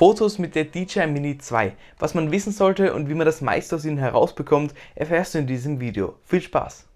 Fotos mit der DJI Mini 2. Was man wissen sollte und wie man das meiste aus ihnen herausbekommt, erfährst du in diesem Video. Viel Spaß!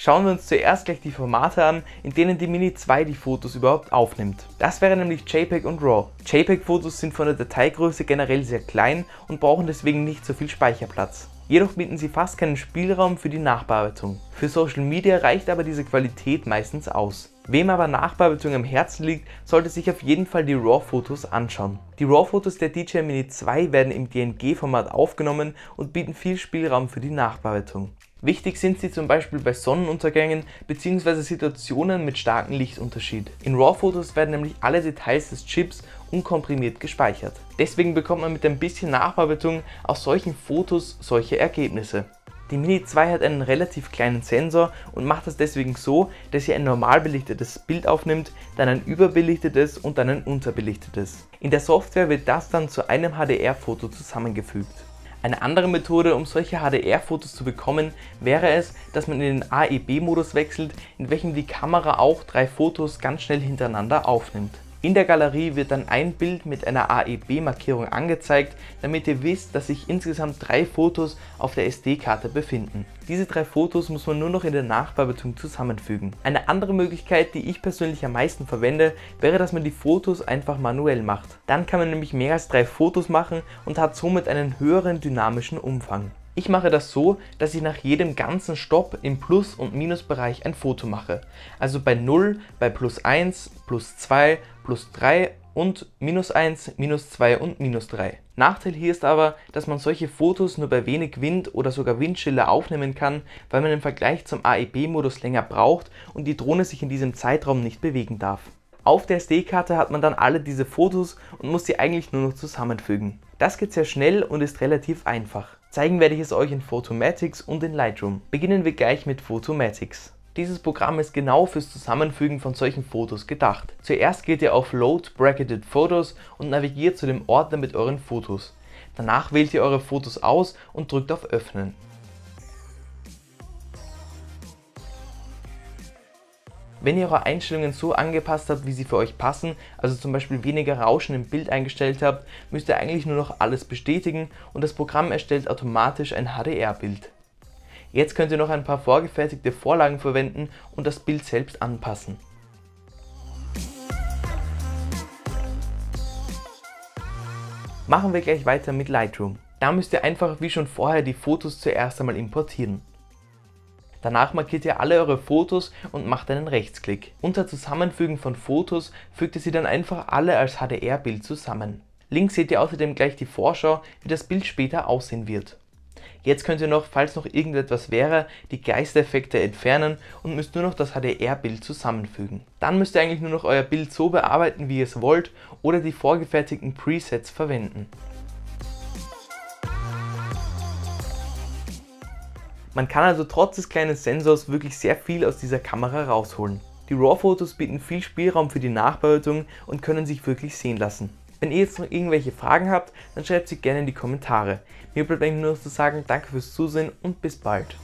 Schauen wir uns zuerst gleich die Formate an, in denen die Mini 2 die Fotos überhaupt aufnimmt. Das wären nämlich JPEG und RAW. JPEG-Fotos sind von der Dateigröße generell sehr klein und brauchen deswegen nicht so viel Speicherplatz. Jedoch bieten sie fast keinen Spielraum für die Nachbearbeitung. Für Social Media reicht aber diese Qualität meistens aus. Wem aber Nachbearbeitung am Herzen liegt, sollte sich auf jeden Fall die RAW-Fotos anschauen. Die RAW-Fotos der DJI Mini 2 werden im DNG-Format aufgenommen und bieten viel Spielraum für die Nachbearbeitung. Wichtig sind sie zum Beispiel bei Sonnenuntergängen bzw. Situationen mit starkem Lichtunterschied. In RAW-Fotos werden nämlich alle Details des Chips unkomprimiert gespeichert. Deswegen bekommt man mit ein bisschen Nachbearbeitung aus solchen Fotos solche Ergebnisse. Die Mini 2 hat einen relativ kleinen Sensor und macht das deswegen so, dass sie ein normal belichtetes Bild aufnimmt, dann ein überbelichtetes und dann ein unterbelichtetes. In der Software wird das dann zu einem HDR-Foto zusammengefügt. Eine andere Methode, um solche HDR-Fotos zu bekommen, wäre es, dass man in den AEB-Modus wechselt, in welchem die Kamera auch drei Fotos ganz schnell hintereinander aufnimmt. In der Galerie wird dann ein Bild mit einer AEB-Markierung angezeigt, damit ihr wisst, dass sich insgesamt drei Fotos auf der SD-Karte befinden. Diese drei Fotos muss man nur noch in der Nachbearbeitung zusammenfügen. Eine andere Möglichkeit, die ich persönlich am meisten verwende, wäre, dass man die Fotos einfach manuell macht. Dann kann man nämlich mehr als drei Fotos machen und hat somit einen höheren dynamischen Umfang. Ich mache das so, dass ich nach jedem ganzen Stopp im Plus- und Minusbereich ein Foto mache. Also bei 0, bei plus 1, plus 2, plus 3 und minus 1, minus 2 und minus 3. Nachteil hier ist aber, dass man solche Fotos nur bei wenig Wind oder sogar Windstille aufnehmen kann, weil man im Vergleich zum AEB-Modus länger braucht und die Drohne sich in diesem Zeitraum nicht bewegen darf. Auf der SD-Karte hat man dann alle diese Fotos und muss sie eigentlich nur noch zusammenfügen. Das geht sehr schnell und ist relativ einfach. Zeigen werde ich es euch in Photomatics und in Lightroom. Beginnen wir gleich mit Photomatics. Dieses Programm ist genau fürs Zusammenfügen von solchen Fotos gedacht. Zuerst geht ihr auf Load Bracketed Photos und navigiert zu dem Ordner mit euren Fotos. Danach wählt ihr eure Fotos aus und drückt auf Öffnen. Wenn ihr eure Einstellungen so angepasst habt, wie sie für euch passen, also zum Beispiel weniger Rauschen im Bild eingestellt habt, müsst ihr eigentlich nur noch alles bestätigen und das Programm erstellt automatisch ein HDR-Bild. Jetzt könnt ihr noch ein paar vorgefertigte Vorlagen verwenden und das Bild selbst anpassen. Machen wir gleich weiter mit Lightroom. Da müsst ihr einfach wie schon vorher die Fotos zuerst einmal importieren. Danach markiert ihr alle eure Fotos und macht einen Rechtsklick. Unter Zusammenfügen von Fotos fügt ihr sie dann einfach alle als HDR-Bild zusammen. Links seht ihr außerdem gleich die Vorschau, wie das Bild später aussehen wird. Jetzt könnt ihr noch, falls noch irgendetwas wäre, die Geistereffekte entfernen und müsst nur noch das HDR-Bild zusammenfügen. Dann müsst ihr eigentlich nur noch euer Bild so bearbeiten, wie ihr es wollt oder die vorgefertigten Presets verwenden. Man kann also trotz des kleinen Sensors wirklich sehr viel aus dieser Kamera rausholen. Die RAW-Fotos bieten viel Spielraum für die Nachbearbeitung und können sich wirklich sehen lassen. Wenn ihr jetzt noch irgendwelche Fragen habt, dann schreibt sie gerne in die Kommentare. Mir bleibt eigentlich nur noch zu sagen, danke fürs Zusehen und bis bald.